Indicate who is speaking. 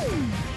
Speaker 1: Boom!